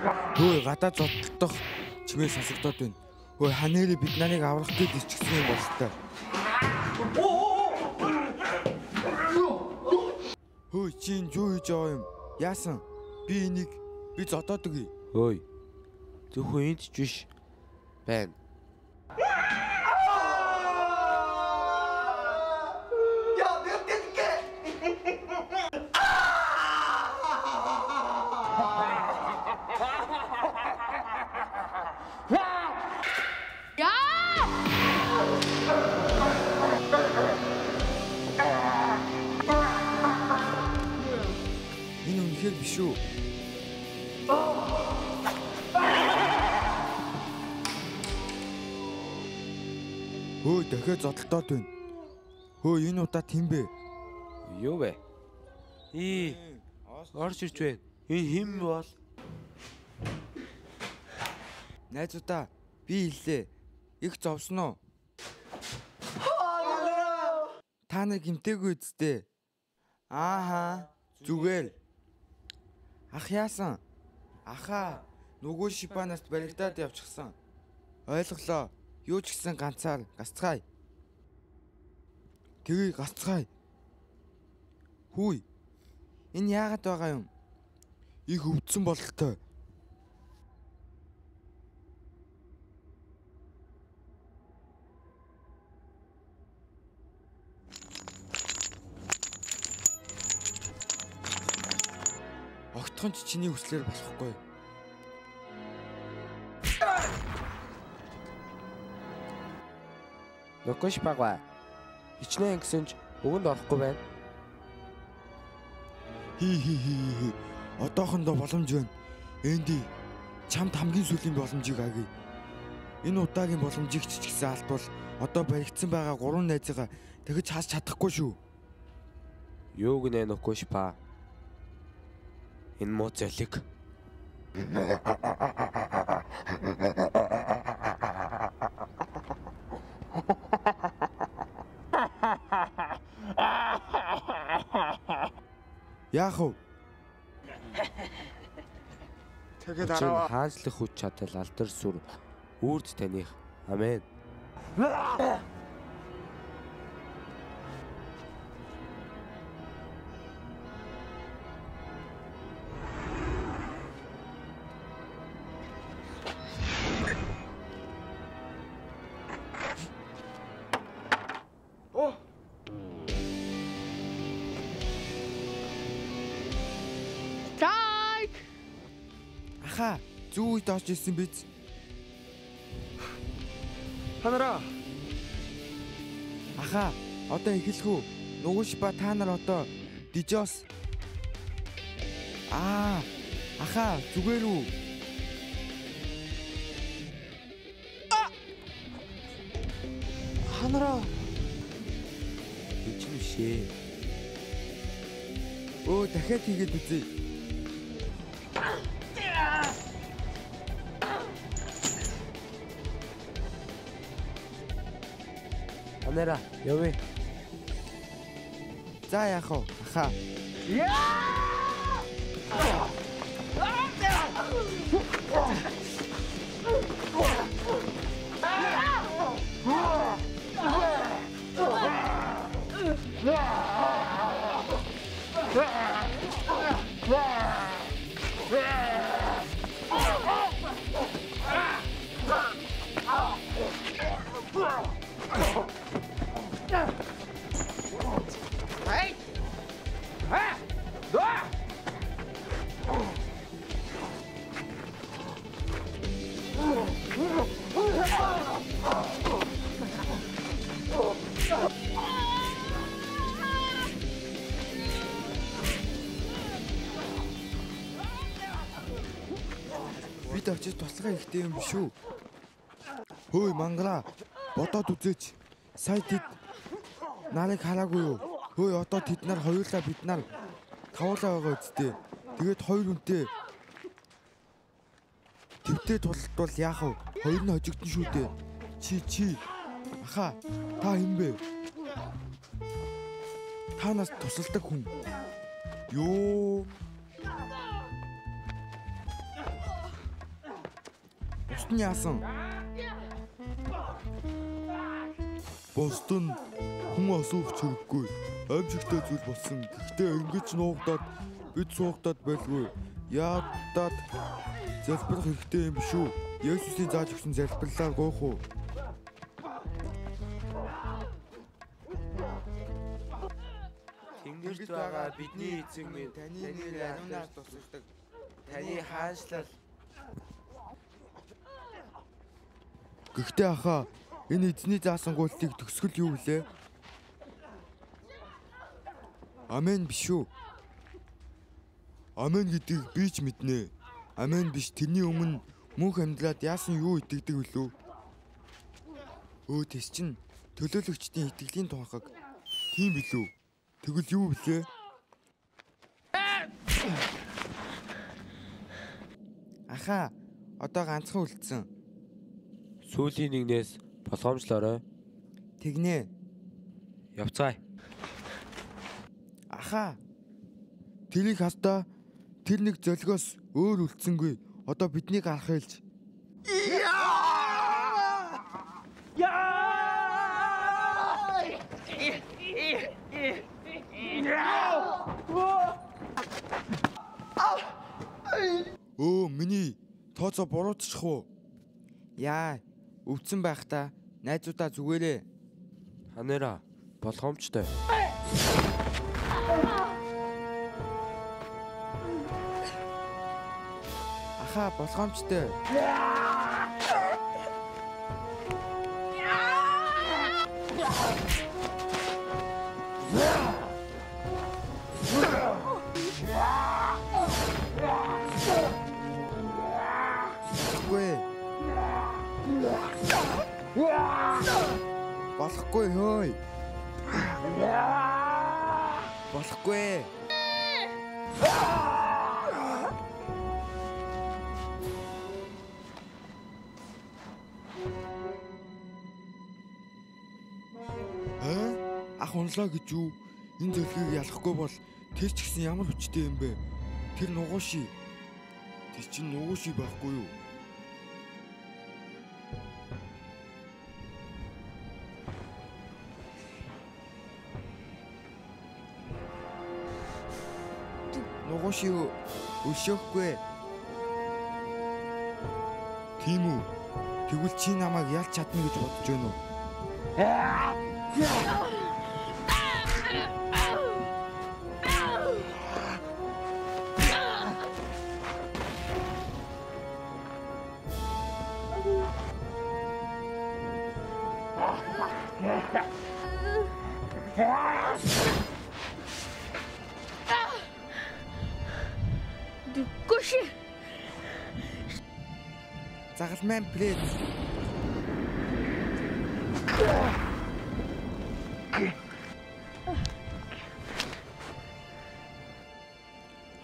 Хөөе гадаа зодтолдох чимээ сонсогдоод байна. Хөөе ханери бид нарыг аврах гээд ичгсэн юм бололтой. Хөөе чин юу хийж байгаа юм? Яасан? Би энийг би зодоод өгье. Хөөе. Зөвхөн энд ч биш байна. Хөөе дахиад зодтолдоод байна. Хөөе энэ удаа тийм бэ? Юу вэ? Ий, орж ирж байна. Энэ хэн бол? Найзуудаа би хэллээ. Их зовсон уу? Та нар гимтээгүй үсттэй. Ааха. Зүгээр. Ах яасан? Аха. Нөгөө шипанаас баригдаад явчихсан. Ойлголоо. Юу ч гэсэн ганцаар гаццгаая. Тэгээ гаццгаая. Хүй. Энэ яагаад байгаа юм? Их өвдсөн бололтой. Огтхон ч чиний хүслээр болохгүй. Нокош багва. Хичнээн гэсэн ч өгөнд орохгүй байна. Хи хи хи. Одоохондоо боломж байна. Энди чамд хамгийн сүүлийн боломжийг агъя. Энэ удаагийн боломжийг ч гэсэн алдвал одоо баригдсан байгаа гурван найзыгаа тэгж хаас чадахгүй шүү. Юу гинэ Нокош ба? Энэ муу Яах вэ? Тэгээд араа хаанчлах хүч чадал алдар сүр үрд таних. Амен. Аха, зүү үед орж ирсэн биз? ханараа Аха, одоо эхлэх үү? Нүгүш ба та нар одоо дижос. Аа, аха, зүгээр үү? ханараа Энэ ч биш ээ. Өө, дахиад хийгээд үзье. Анера, явъя. За яах вэ? Аха. Бид очиж туслахаа ихтэй юм биш үү? Хөөе мангара бодоод үзээч. Сая тэд нарыг хараагүй юу? Хөөе одоо тэд нар хоёулаа бид нар тавуулаа байгаа үсттэй. Тэгээд хоёр үнтэй. Тэвтээ тултвал яах вэ? Хоёр нь хожигдсон шүү дээ. Чи чи. Аха, та хэн бэ? Та нас тусалдаг хүн. Йоо. Бусд нь яасан? Бусд нь хүн асуух хэрэггүй. Аимшигтай зүйл болсон. Гэхдээ ингэж нуугдаад бид суугдаад байлгүй. Яадаад залбирах хэрэгтэй юм биш үү? Есүсийн зааж өгсөн залбирлаар гоох уу? Тэнгэрт байгаа бидний эзэн минь таны нэр ариунаар тусалдаг. таны хаанчлал Гэхдээ ахаа энэ эзний заасан гуйлтыг төгсгөл юу вүлээ? Амен биш үү? Амен гэдгийг би ч мэднэ. Амен биш тэрний өмнө мөнх амьдраад яасан юу итгэдэг вүлүү? Өө тэс чин төлөөлөгчдийн итгэлийн тухайг тийм билүү? Тэгвэл юу вүлээ? Ахаа одоо ганцхан үлдсэн. Сүүлийн нэгнээс болгоомжлоорой. Тэгнэ. Явцгаая. Аха. Тэрийг хастаа тэр нэг золгоос өөр үлдсэнгүй. Одоо биднийг арах хэлж. Өө миний тооцоо буруутчих уу? Яа, өвдсөн байх та. Найзуудаа зүгээрээ. Ханера болгоомжтой. Аха, болгоомжтой. Болохгүй. Болохгүй хөөй. Болохгүй. Аа? Ах унлаа гэж юу? Энэ зөвлөгийг ялахгүй бол тэр ч гэсэн ямар хүчтэй юм бэ? Тэр нугууши. Тэр чинь нугууши байхгүй юу? Нугууши өшөөхгүй. Тийм үү? Тэгвэл чи намайг ялч чадна гэж бодож байна уу? Дэггүй Загалмайн плед.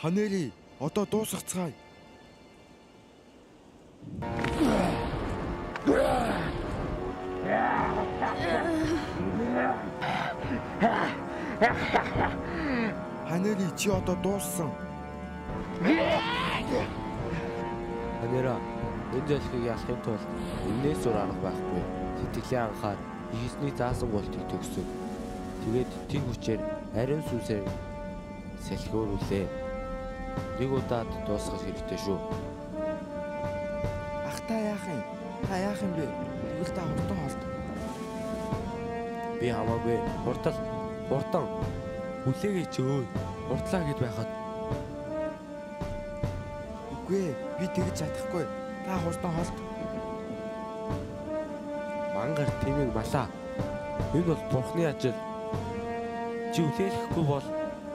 Ханери одоо дуусгацгаая. Ханери чи одоо дууссан. Ханера энэ зөвлөхийг ялахын тулд өмнөөс зур арга байхгүй. Сэтгэлийн анхаар Иесний заасан гуйлтыг төгсөв. Тэгээд тэр хүчээр ариун сүнсээр салхиурүүлээ. Нэг удаад дуусгах хэрэгтэй шүү. Ах та яах юм? Та яах юм бэ? Тэгвэл та хурдан холд. Би хамаагүй. Хурдал, хурдан. Хүлээгээ ч өө. Хурдлаа гэд байхад Үгүй ээ, би тэгж чадахгүй. Та хурдан холд. мангар тэмэг малаа. Энэ бол бурхны ажил. Чи үлээхгүй бол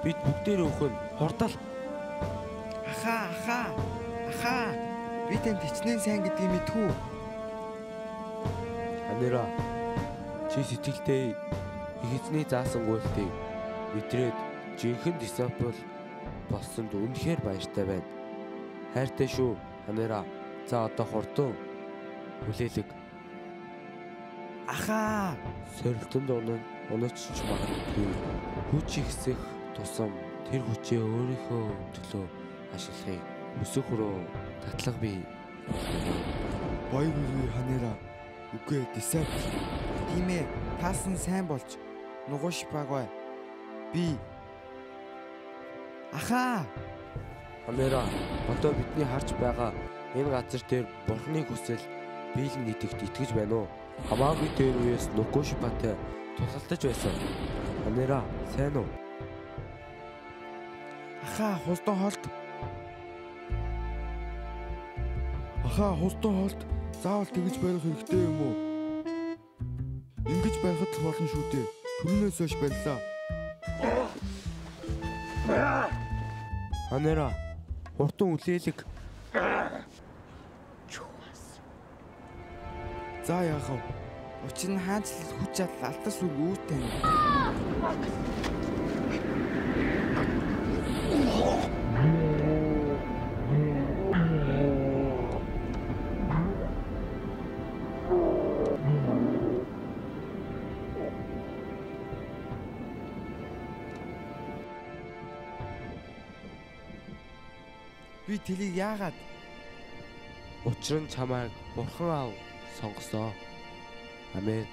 бид бүгдээр өөхөн хурдал. Ахаа, ахаа. Ахаа. Би танд хичнээн сайн гэдгийг мэдхүү. Ханера чи сэтгэлдээ их эзний заасан гуйлтыг мэдрээд жинхэнэ дисапл болсонд үнэхээр баяртай байна. Хайртай шүү Ханера. За одоо хурдан хүлээлэг Ахаа. сорилтонд унаа унаачч магадгүй. Хүч ихсэх тусам тэр хүчээ өөрийнхөө төлөө ашиглахыг өсөх рүү татлага бий. Баяргүй ханера. Үгүй дисапл. Тийм ээ. Таасан сайн болж. Нугууш багвай. Би Аха! Хамера одоо бидний харж байгаа энэ газар дээр бурхны хүсэл биелэн нэгтгэж итгэж байна уу? Хамаагүй дээр үеэс Нукушипатай тусалдаж байсан. Хамера сайн уу? Аха, хулдан хоолт. Аха, хулдан хоолт. Заавал тэгж барих хэрэгтэй юм уу? Ингиж байхад л болно шүү дээ. Түрнээс хойш барьлаа. Хамера хурдан үлээлэг За яах вэ? Учир нь хаач л хүч чадал алтас үр үүтэй. Би тэлийг яагаад учир нь чамайг бурхан аав сонгосоо. Амен.